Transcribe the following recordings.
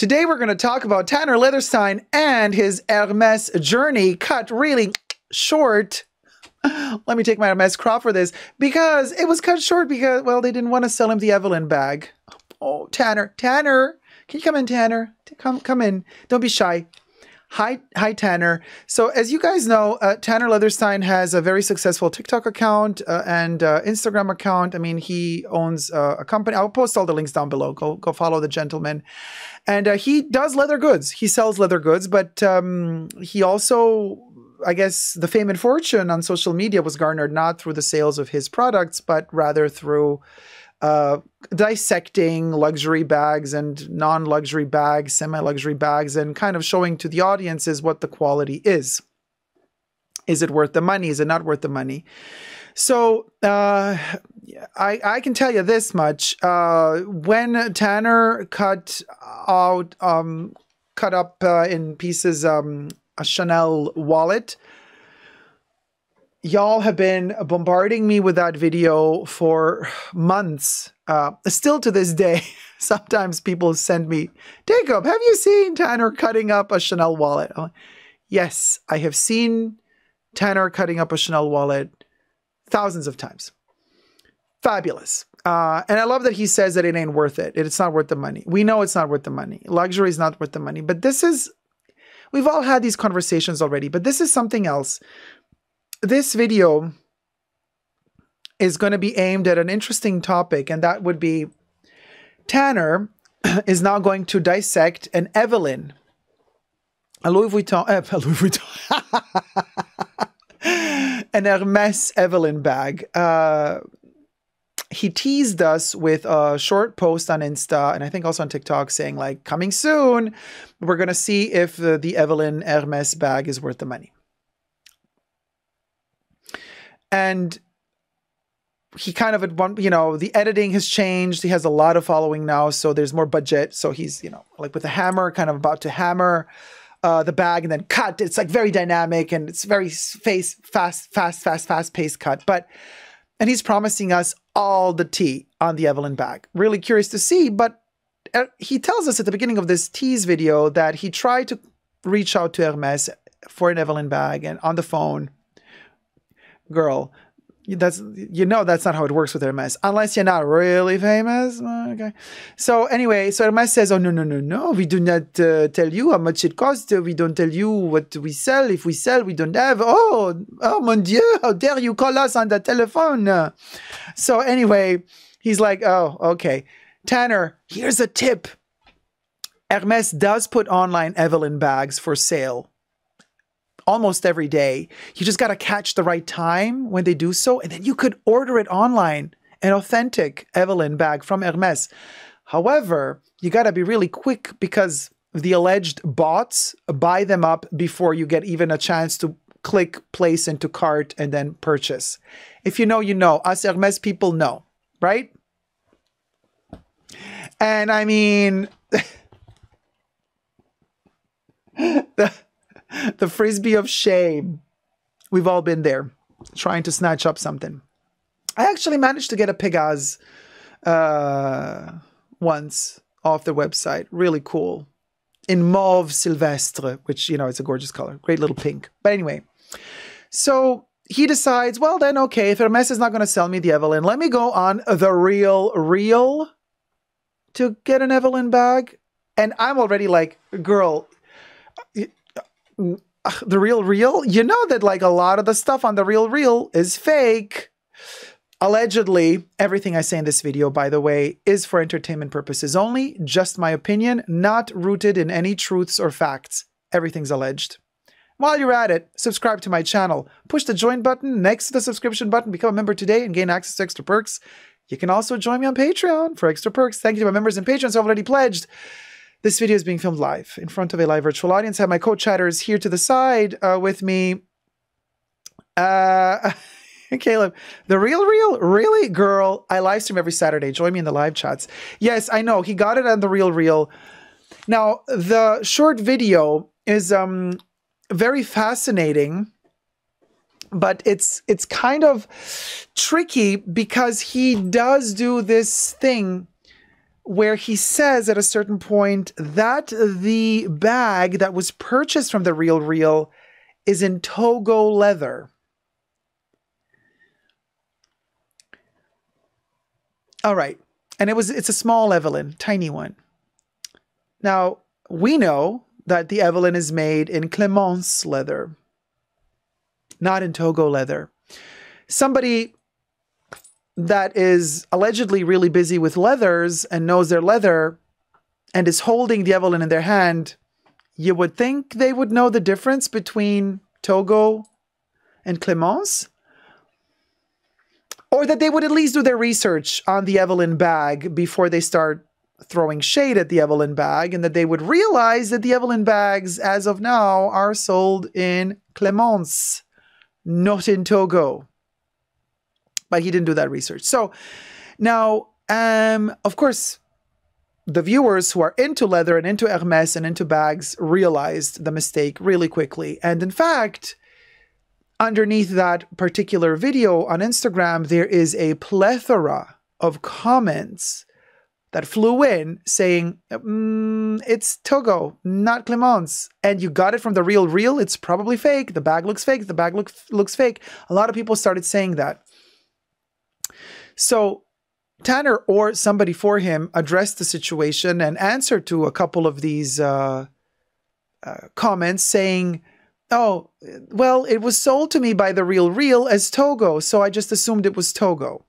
Today we're going to talk about Tanner Leatherstein and his Hermes journey cut really short. Let me take my Hermes crop for this because it was cut short because, well, they didn't want to sell him the Evelyne bag. Oh, Tanner, Tanner, can you come in, Tanner? Come, come in. Don't be shy. Hi, hi, Tanner. So, as you guys know, uh, Tanner Leatherstein has a very successful TikTok account uh, and uh, Instagram account. I mean, he owns uh, a company. I'll post all the links down below. Go, go follow the gentleman. And uh, he does leather goods. He sells leather goods, but um, he also, I guess, the fame and fortune on social media was garnered not through the sales of his products, but rather through uh, dissecting luxury bags and non luxury bags, semi luxury bags, and kind of showing to the audiences what the quality is. Is it worth the money? Is it not worth the money? So uh, I, I can tell you this much: uh, when Tanner cut out, um, cut up uh, in pieces um, a Chanel wallet, y'all have been bombarding me with that video for months. Uh, still to this day, sometimes people send me, Dacob, have you seen Tanner cutting up a Chanel wallet? Like, yes, I have seen Tanner cutting up a Chanel wallet thousands of times. Fabulous. Uh, and I love that he says that it ain't worth it. It's not worth the money. We know it's not worth the money. Luxury is not worth the money. But this is, we've all had these conversations already, but this is something else this video is going to be aimed at an interesting topic, and that would be Tanner is now going to dissect an Evelyne, a Louis Vuitton, uh, Louis Vuitton, an Hermes Evelyne bag. Uh, he teased us with a short post on Insta and I think also on TikTok saying like coming soon. We're going to see if the, the Evelyne Hermes bag is worth the money and he kind of at one you know the editing has changed. He has a lot of following now so there's more budget. So he's you know like with a hammer kind of about to hammer uh, the bag and then cut. It's like very dynamic and it's very face fast fast fast fast paced cut. But and he's promising us all the tea on the Evelyne bag. Really curious to see but uh, he tells us at the beginning of this tease video that he tried to reach out to hermes for an Evelyne bag and on the phone girl. That's you know that's not how it works with Hermes unless you're not really famous. Okay. So anyway, so Hermes says, "Oh no no no no, we do not uh, tell you how much it costs. We don't tell you what we sell. If we sell, we don't have. Oh oh mon Dieu, how dare you call us on the telephone?" So anyway, he's like, "Oh okay, Tanner, here's a tip." Hermes does put online Evelyne bags for sale almost every day. You just got to catch the right time when they do so, and then you could order it online, an authentic Evelyne bag from Hermes. However, you got to be really quick because the alleged bots buy them up before you get even a chance to click place into cart and then purchase. If you know, you know. Us Hermes people know, right? And I mean, the the frisbee of shame. We've all been there, trying to snatch up something. I actually managed to get a Pegase uh, once off the website. Really cool. In mauve sylvestre, which, you know, it's a gorgeous color. Great little pink. But anyway, so he decides, well, then, okay, if Hermes is not going to sell me the Evelyne, let me go on the real, real to get an Evelyne bag. And I'm already like, girl, the real real? You know that like a lot of the stuff on the real real is fake. Allegedly everything i say in this video by the way is for entertainment purposes only. Just my opinion not rooted in any truths or facts. Everything's alleged. While you're at it subscribe to my channel. Push the join button next to the subscription button. Become a member today and gain access to extra perks. You can also join me on patreon for extra perks. Thank you to my members and patrons who have already pledged this video is being filmed live in front of a live virtual audience. I have my co-chatters here to the side uh, with me. Uh, Caleb, the real, real, really, girl. I live stream every Saturday. Join me in the live chats. Yes, I know he got it on the real, real. Now the short video is um very fascinating, but it's it's kind of tricky because he does do this thing where he says at a certain point that the bag that was purchased from the Real Real is in Togo leather. All right. And it was it's a small Evelyne, tiny one. Now, we know that the Evelyne is made in Clemence leather, not in Togo leather. Somebody that is allegedly really busy with leathers and knows their leather and is holding the Evelyne in their hand, you would think they would know the difference between Togo and Clemence. Or that they would at least do their research on the Evelyne bag before they start throwing shade at the Evelyne bag, and that they would realize that the Evelyne bags, as of now, are sold in Clemence, not in Togo but he didn't do that research. So now, um, of course, the viewers who are into leather and into Hermes and into bags realized the mistake really quickly. And in fact, underneath that particular video on Instagram, there is a plethora of comments that flew in saying, mm, it's Togo, not Clemence. And you got it from the real real. It's probably fake. The bag looks fake. The bag look, looks fake. A lot of people started saying that. So Tanner or somebody for him addressed the situation and answered to a couple of these uh, uh, comments saying, Oh, well, it was sold to me by the real real as Togo, so I just assumed it was Togo.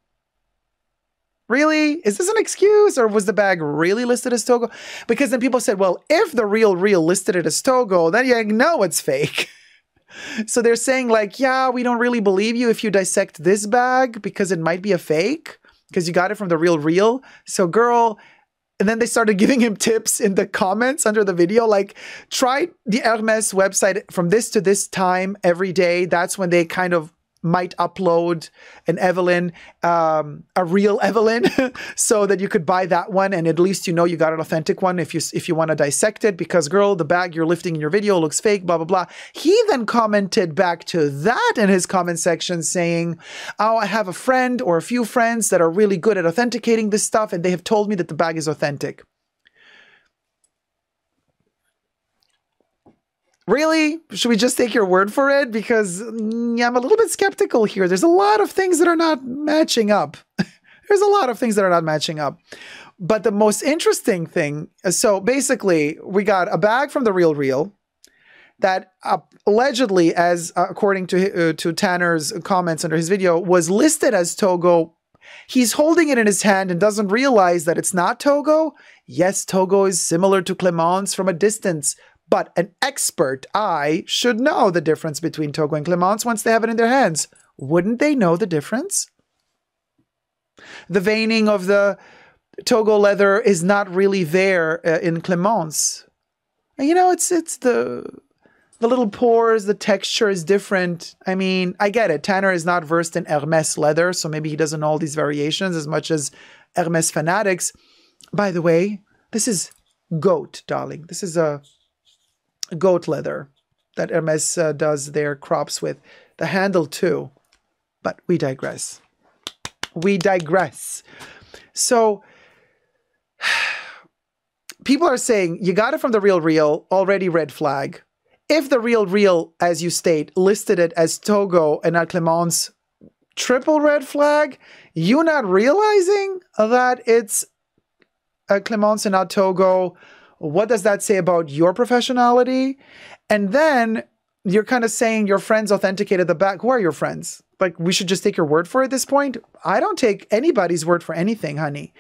Really? Is this an excuse or was the bag really listed as Togo? Because then people said, well, if the real real listed it as Togo, then you know it's fake. so they're saying like, yeah, we don't really believe you if you dissect this bag because it might be a fake because you got it from the real real. So girl, and then they started giving him tips in the comments under the video like try the Hermes website from this to this time every day. That's when they kind of might upload an Evelyne, um, a real Evelyne, so that you could buy that one, and at least you know you got an authentic one if you if you want to dissect it. Because girl, the bag you're lifting in your video looks fake. Blah blah blah. He then commented back to that in his comment section saying, "Oh, I have a friend or a few friends that are really good at authenticating this stuff, and they have told me that the bag is authentic." Really? Should we just take your word for it? Because mm, I'm a little bit skeptical here. There's a lot of things that are not matching up. There's a lot of things that are not matching up. But the most interesting thing so basically, we got a bag from the Real Real that uh, allegedly, as uh, according to, uh, to Tanner's comments under his video, was listed as Togo. He's holding it in his hand and doesn't realize that it's not Togo. Yes, Togo is similar to Clemence from a distance, but an expert eye should know the difference between Togo and Clemence once they have it in their hands. Wouldn't they know the difference? The veining of the Togo leather is not really there uh, in Clemence. You know, it's it's the the little pores, the texture is different. I mean, I get it. Tanner is not versed in Hermes leather, so maybe he doesn't know all these variations as much as Hermes fanatics. By the way, this is goat, darling. This is a goat leather that Hermes uh, does their crops with. The handle too. But we digress. We digress. So people are saying you got it from the real real, already red flag. If the real real, as you state, listed it as Togo and not Clemence, triple red flag, you not realizing that it's a Clemence and not Togo what does that say about your professionality? And then you're kind of saying your friends authenticated the back. Who are your friends? Like, we should just take your word for it at this point? I don't take anybody's word for anything, honey.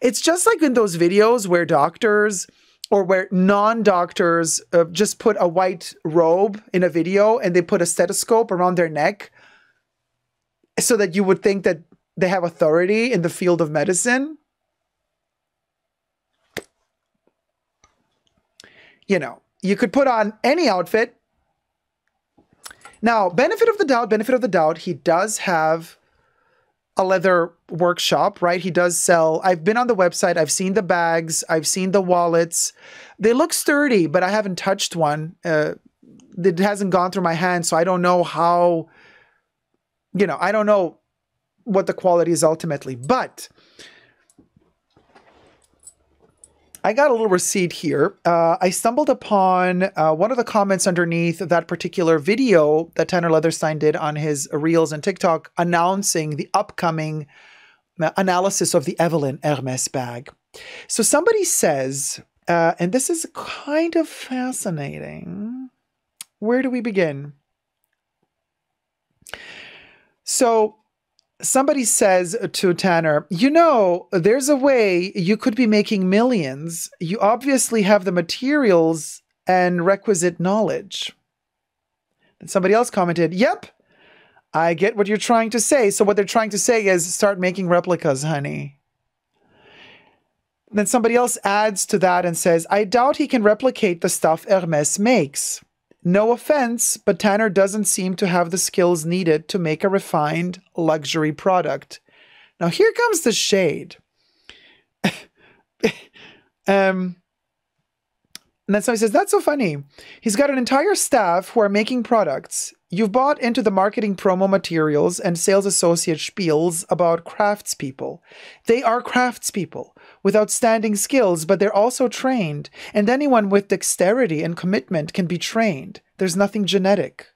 It's just like in those videos where doctors or where non doctors uh, just put a white robe in a video and they put a stethoscope around their neck so that you would think that they have authority in the field of medicine. You know, you could put on any outfit. Now, benefit of the doubt, benefit of the doubt, he does have a leather workshop, right? He does sell. I've been on the website, I've seen the bags, I've seen the wallets. They look sturdy, but I haven't touched one. Uh, it hasn't gone through my hands, so I don't know how, you know, I don't know what the quality is ultimately. But I got a little receipt here. Uh, I stumbled upon uh, one of the comments underneath that particular video that Tanner Leatherstein did on his Reels and TikTok announcing the upcoming uh, analysis of the Evelyne Hermes bag. So somebody says, uh, and this is kind of fascinating. Where do we begin? So somebody says to Tanner, you know, there's a way you could be making millions. You obviously have the materials and requisite knowledge. And somebody else commented, yep, I get what you're trying to say. So, what they're trying to say is start making replicas, honey. Then somebody else adds to that and says, I doubt he can replicate the stuff Hermes makes. No offense, but Tanner doesn't seem to have the skills needed to make a refined luxury product. Now, here comes the shade. um, and then somebody says, That's so funny. He's got an entire staff who are making products. You've bought into the marketing promo materials and sales associate spiels about craftspeople. They are craftspeople with outstanding skills, but they're also trained, and anyone with dexterity and commitment can be trained. There's nothing genetic.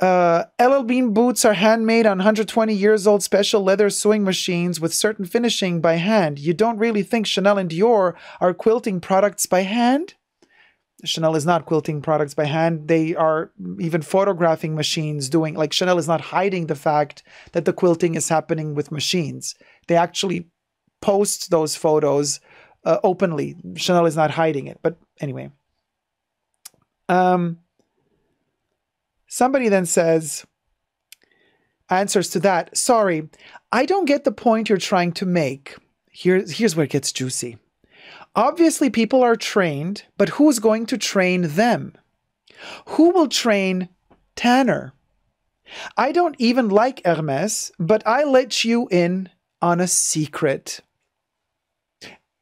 Uh, LL Bean boots are handmade on 120 years old special leather sewing machines with certain finishing by hand. You don't really think Chanel and Dior are quilting products by hand? Chanel is not quilting products by hand. They are even photographing machines doing, like, Chanel is not hiding the fact that the quilting is happening with machines. They actually post those photos uh, openly. Chanel is not hiding it. But anyway. Um, somebody then says, answers to that, sorry, I don't get the point you're trying to make. Here, here's where it gets juicy. Obviously, people are trained, but who's going to train them? Who will train Tanner? I don't even like Hermes, but I let you in on a secret.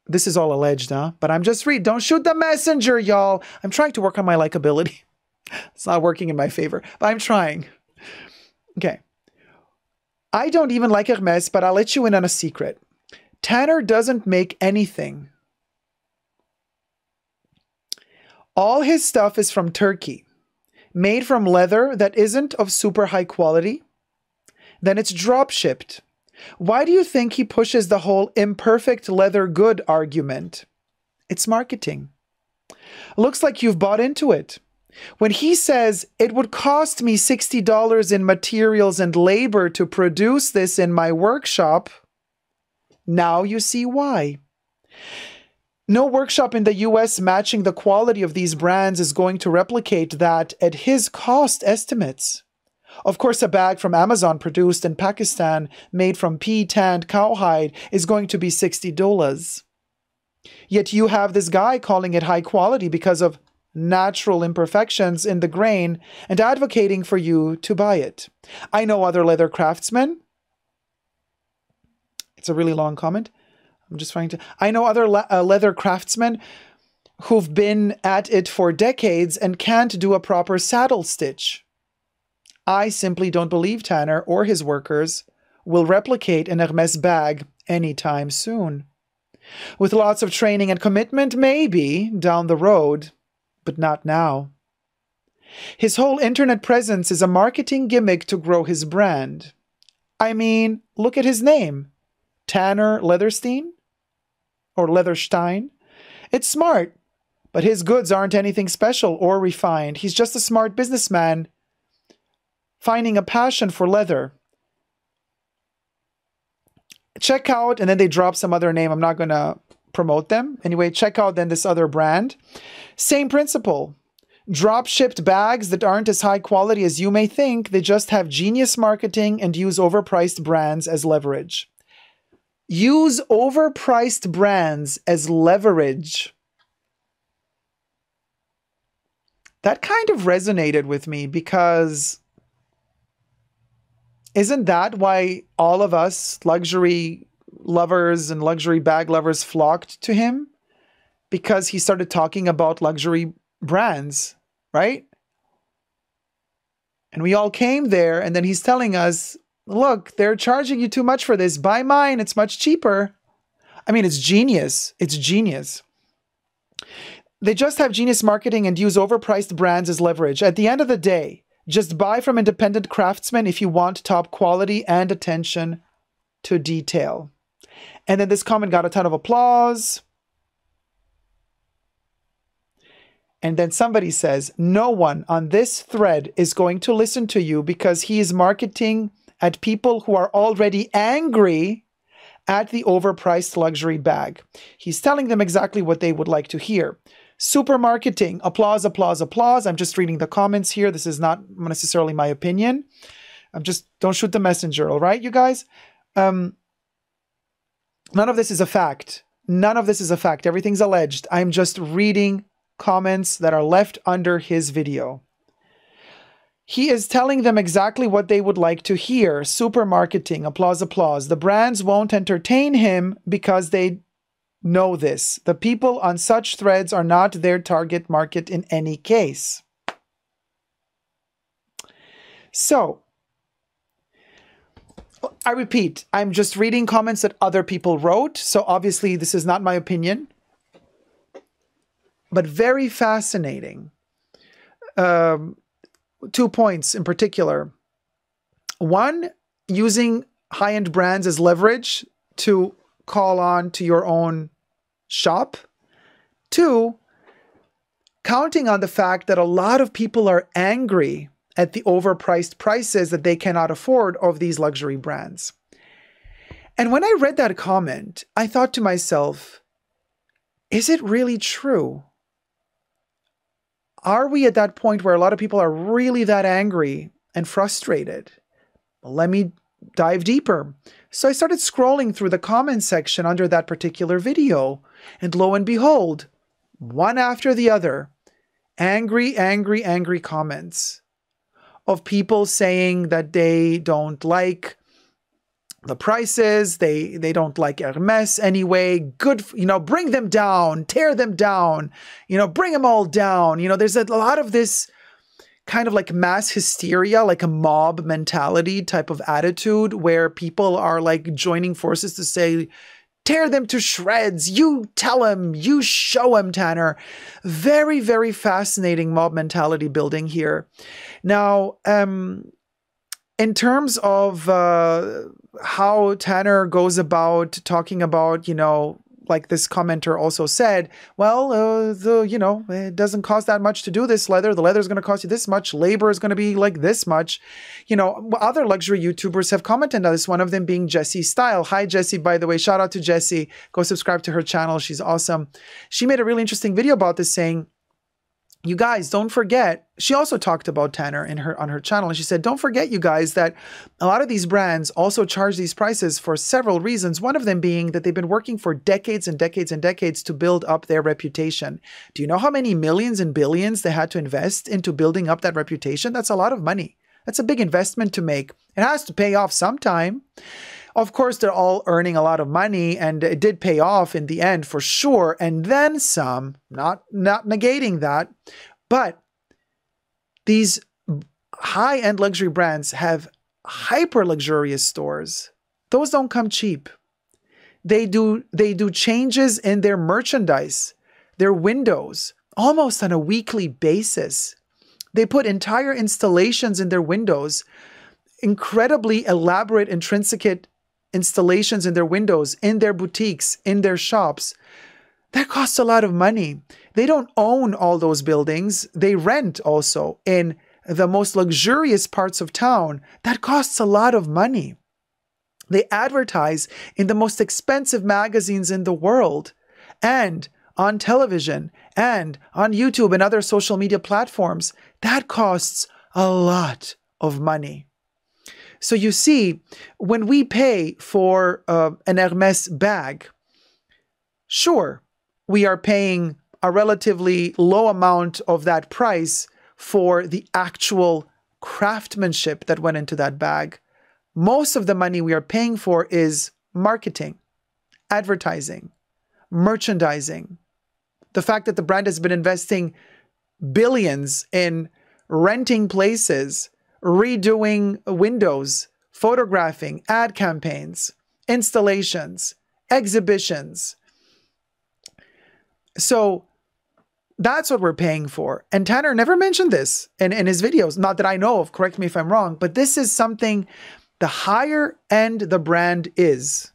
This is all alleged, huh? But I'm just read. Don't shoot the messenger, y'all. I'm trying to work on my likability. it's not working in my favor, but I'm trying. Okay. I don't even like Hermes, but I'll let you in on a secret. Tanner doesn't make anything. All his stuff is from Turkey, made from leather that isn't of super high quality. Then it's drop shipped why do you think he pushes the whole imperfect leather good argument? It's marketing. Looks like you've bought into it. When he says, it would cost me $60 in materials and labor to produce this in my workshop, now you see why. No workshop in the US matching the quality of these brands is going to replicate that at his cost estimates. Of course, a bag from Amazon produced in Pakistan made from pea tanned cowhide is going to be $60. Yet you have this guy calling it high quality because of natural imperfections in the grain and advocating for you to buy it. I know other leather craftsmen. It's a really long comment. I'm just trying to. I know other le- uh, leather craftsmen who've been at it for decades and can't do a proper saddle stitch. I simply don't believe Tanner or his workers will replicate an Hermes bag anytime soon. With lots of training and commitment, maybe down the road, but not now. His whole internet presence is a marketing gimmick to grow his brand. I mean, look at his name Tanner Leatherstein? Or Leatherstein? It's smart, but his goods aren't anything special or refined. He's just a smart businessman finding a passion for leather. Check out, and then they drop some other name. I'm not going to promote them. Anyway, check out then this other brand. Same principle. Drop shipped bags that aren't as high quality as you may think. They just have genius marketing and use overpriced brands as leverage. Use overpriced brands as leverage. That kind of resonated with me because isn't that why all of us luxury lovers and luxury bag lovers flocked to him? Because he started talking about luxury brands, right? And we all came there, and then he's telling us, look, they're charging you too much for this. Buy mine, it's much cheaper. I mean, it's genius. It's genius. They just have genius marketing and use overpriced brands as leverage. At the end of the day, just buy from independent craftsmen if you want top quality and attention to detail. And then this comment got a ton of applause. And then somebody says, No one on this thread is going to listen to you because he is marketing at people who are already angry at the overpriced luxury bag. He's telling them exactly what they would like to hear. Super marketing, applause, applause, applause. I'm just reading the comments here. This is not necessarily my opinion. I'm just, don't shoot the messenger, all right, you guys? Um, none of this is a fact. None of this is a fact. Everything's alleged. I'm just reading comments that are left under his video. He is telling them exactly what they would like to hear. Super marketing, applause, applause. The brands won't entertain him because they know this. The people on such threads are not their target market in any case. So, I repeat, I'm just reading comments that other people wrote. So, obviously, this is not my opinion, but very fascinating. Um, two points in particular. One, using high end brands as leverage to call on to your own shop. Two, counting on the fact that a lot of people are angry at the overpriced prices that they cannot afford of these luxury brands. And when I read that comment, I thought to myself, is it really true? Are we at that point where a lot of people are really that angry and frustrated? Let me dive deeper. So I started scrolling through the comments section under that particular video, and lo and behold, one after the other, angry, angry, angry comments of people saying that they don't like the prices they they don't like Hermes anyway good you know bring them down tear them down you know bring them all down you know there's a lot of this kind of like mass hysteria like a mob mentality type of attitude where people are like joining forces to say tear them to shreds. You tell him you show him tanner. Very very fascinating mob mentality building here. Now um in terms of uh, how Tanner goes about talking about, you know, like this commenter also said, well, uh, the you know it doesn't cost that much to do this leather. The leather is going to cost you this much. Labor is going to be like this much. You know, other luxury YouTubers have commented on this. One of them being Jessie Style. Hi, Jessie. By the way, shout out to Jessie. Go subscribe to her channel. She's awesome. She made a really interesting video about this, saying you guys don't forget she also talked about tanner in her on her channel and she said don't forget you guys that a lot of these brands also charge these prices for several reasons one of them being that they've been working for decades and decades and decades to build up their reputation. Do you know how many millions and billions they had to invest into building up that reputation? That's a lot of money. That's a big investment to make. It has to pay off sometime of course, they're all earning a lot of money, and it did pay off in the end for sure, and then some. Not not negating that, but these high-end luxury brands have hyper luxurious stores. Those don't come cheap. They do they do changes in their merchandise, their windows, almost on a weekly basis. They put entire installations in their windows, incredibly elaborate, intricate installations in their windows, in their boutiques, in their shops. That costs a lot of money. They don't own all those buildings, they rent also in the most luxurious parts of town. That costs a lot of money. They advertise in the most expensive magazines in the world and on television and on YouTube and other social media platforms. That costs a lot of money. So you see, when we pay for uh, an Hermes bag, sure, we are paying a relatively low amount of that price for the actual craftsmanship that went into that bag. Most of the money we are paying for is marketing, advertising, merchandising. The fact that the brand has been investing billions in renting places redoing windows, photographing, ad campaigns, installations, exhibitions. So that's what we're paying for. And Tanner never mentioned this in, in his videos, not that I know of, correct me if I'm wrong, but this is something the higher end the brand is.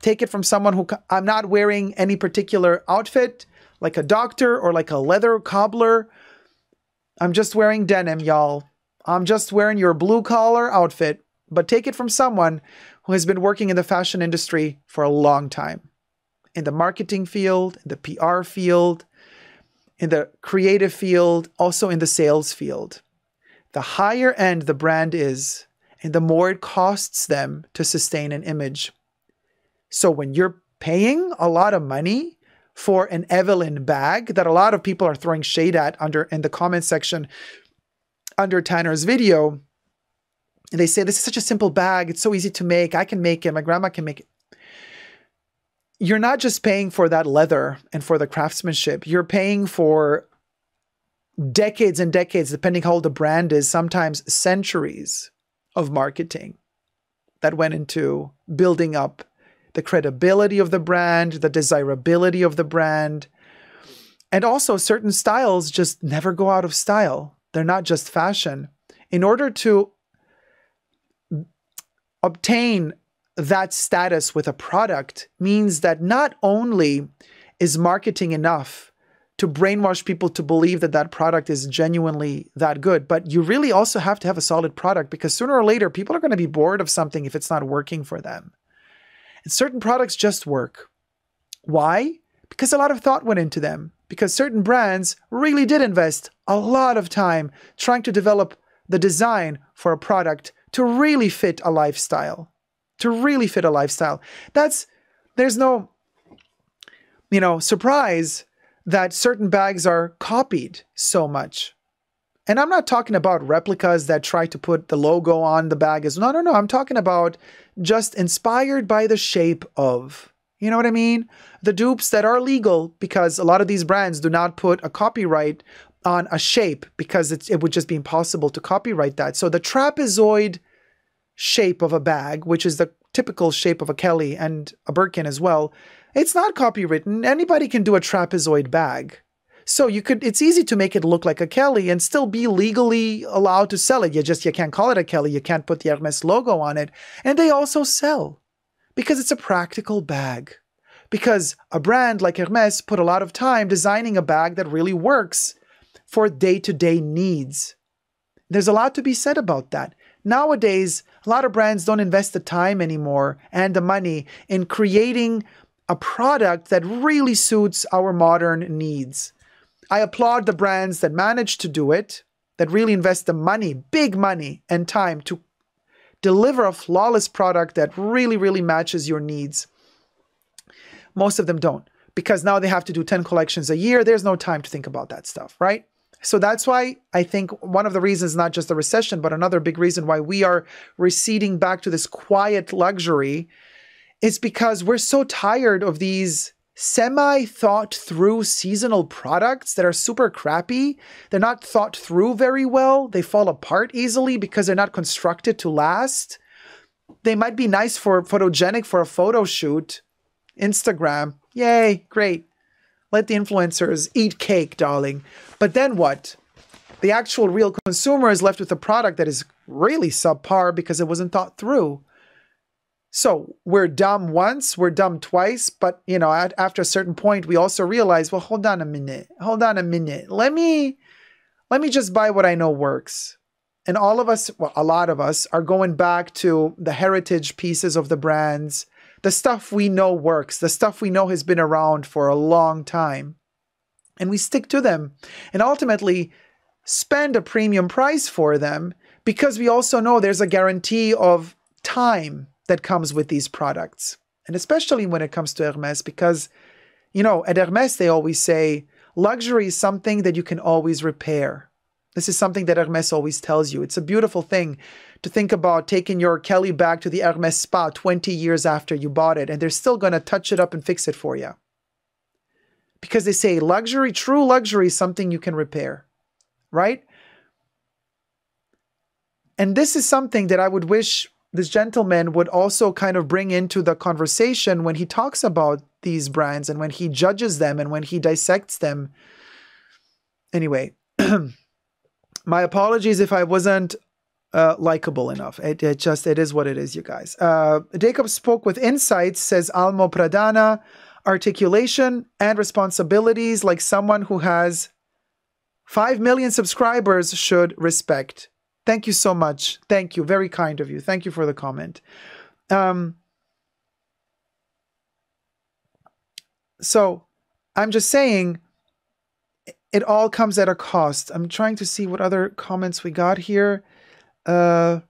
Take it from someone who I'm not wearing any particular outfit, like a doctor or like a leather cobbler. I'm just wearing denim, y'all. I'm just wearing your blue collar outfit, but take it from someone who has been working in the fashion industry for a long time in the marketing field, in the PR field, in the creative field, also in the sales field. The higher end the brand is, and the more it costs them to sustain an image. So when you're paying a lot of money for an Evelyne bag that a lot of people are throwing shade at under in the comment section under Tanner's video, and they say this is such a simple bag, it's so easy to make, I can make it, my grandma can make it. You're not just paying for that leather and for the craftsmanship, you're paying for decades and decades, depending how old the brand is, sometimes centuries of marketing that went into building up the credibility of the brand, the desirability of the brand. And also, certain styles just never go out of style. They're not just fashion. In order to obtain that status with a product means that not only is marketing enough to brainwash people to believe that that product is genuinely that good, but you really also have to have a solid product because sooner or later people are going to be bored of something if it's not working for them. And certain products just work. Why? Because a lot of thought went into them. Because certain brands really did invest a lot of time trying to develop the design for a product to really fit a lifestyle to really fit a lifestyle. That's there's no you know surprise that certain bags are copied so much. And I'm not talking about replicas that try to put the logo on the bag as no no no, I'm talking about just inspired by the shape of. You know what I mean? The dupes that are legal because a lot of these brands do not put a copyright on a shape because it would just be impossible to copyright that. So the trapezoid shape of a bag, which is the typical shape of a Kelly and a Birkin as well, it's not copywritten. Anybody can do a trapezoid bag. So you could it's easy to make it look like a Kelly and still be legally allowed to sell it. You just you can't call it a Kelly, you can't put the Hermes logo on it. And they also sell because it's a practical bag. Because a brand like Hermes put a lot of time designing a bag that really works for day-to-day needs. There's a lot to be said about that. Nowadays, a lot of brands don't invest the time anymore and the money in creating a product that really suits our modern needs. I applaud the brands that manage to do it, that really invest the money, big money, and time to deliver a flawless product that really, really matches your needs. Most of them don't because now they have to do 10 collections a year. There's no time to think about that stuff, right? So that's why I think one of the reasons, not just the recession, but another big reason why we are receding back to this quiet luxury is because we're so tired of these semi thought through seasonal products that are super crappy. They're not thought through very well. They fall apart easily because they're not constructed to last. They might be nice for photogenic for a photo shoot. Instagram, yay, great. Let the influencers eat cake, darling. But then what? The actual real consumer is left with a product that is really subpar because it wasn't thought through. So we're dumb once, we're dumb twice, but you know, at, after a certain point, we also realize, well, hold on a minute, hold on a minute. Let me, let me just buy what I know works. And all of us, well, a lot of us, are going back to the heritage pieces of the brands the stuff we know works, the stuff we know has been around for a long time. And we stick to them and ultimately spend a premium price for them because we also know there's a guarantee of time that comes with these products. And especially when it comes to Hermes, because, you know, at Hermes, they always say luxury is something that you can always repair. This is something that Hermes always tells you. It's a beautiful thing to think about taking your Kelly back to the Hermes spa 20 years after you bought it, and they're still going to touch it up and fix it for you. Because they say luxury, true luxury is something you can repair, right? And this is something that I would wish this gentleman would also kind of bring into the conversation when he talks about these brands and when he judges them and when he dissects them. Anyway, my apologies if I wasn't uh, likable enough. It, it, just it is what it is, you guys. Uh, Dacob spoke with insights, says Almo Pradana, articulation and responsibilities like someone who has five million subscribers should respect. Thank you so much. Thank you. Very kind of you. Thank you for the comment. Um, so I'm just saying it all comes at a cost. I'm trying to see what other comments we got here. Uh,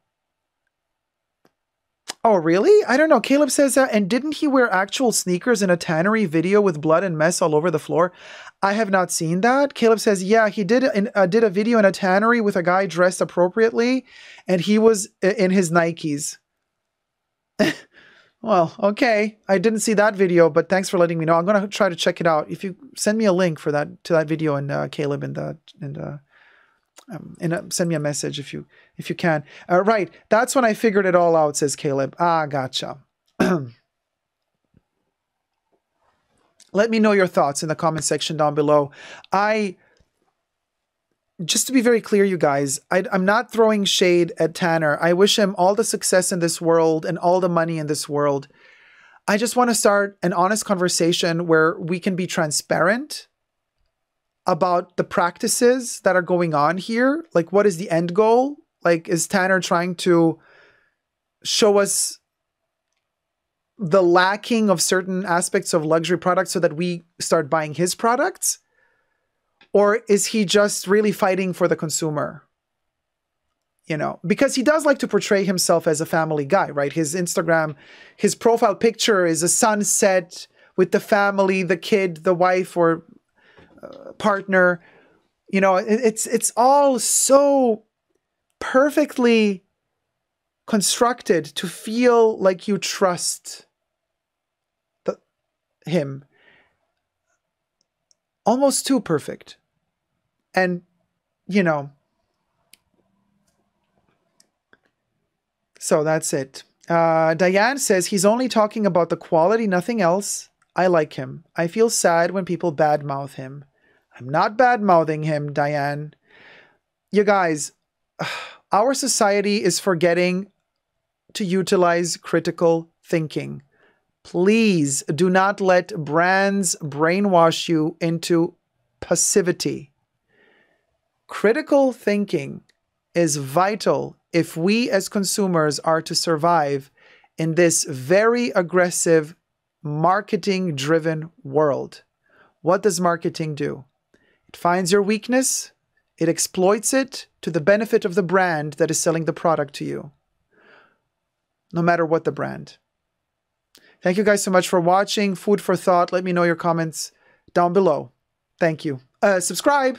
oh, really? I don't know. Caleb says that. And didn't he wear actual sneakers in a tannery video with blood and mess all over the floor? I have not seen that. Caleb says, yeah, he did in, uh, did a video in a tannery with a guy dressed appropriately, and he was in his Nikes. well, okay. I didn't see that video, but thanks for letting me know. I'm gonna try to check it out. If you send me a link for that to that video and uh, Caleb in the in the um, uh, send me a message if you if you can. Uh, right, that's when I figured it all out. Says Caleb. Ah, gotcha. Let me know your thoughts in the comment section down below. I just to be very clear, you guys, I, am not throwing shade at Tanner. I wish him all the success in this world and all the money in this world. I just want to start an honest conversation where we can be transparent about the practices that are going on here. Like, what is the end goal? Like, is Tanner trying to show us the lacking of certain aspects of luxury products so that we start buying his products? Or is he just really fighting for the consumer? You know, because he does like to portray himself as a family guy, right? His Instagram, his profile picture is a sunset with the family, the kid, the wife, or partner. You know, it, it's it's all so perfectly constructed to feel like you trust the, him. Almost too perfect. And, you know, so that's it. Uh, Diane says he's only talking about the quality, nothing else. I like him. I feel sad when people badmouth him. I'm not bad mouthing him, Diane. You guys, our society is forgetting to utilize critical thinking. Please do not let brands brainwash you into passivity. Critical thinking is vital if we as consumers are to survive in this very aggressive, marketing driven world. What does marketing do? It finds your weakness, it exploits it to the benefit of the brand that is selling the product to you, no matter what the brand. Thank you guys so much for watching. Food for thought. Let me know your comments down below. Thank you. Uh, subscribe.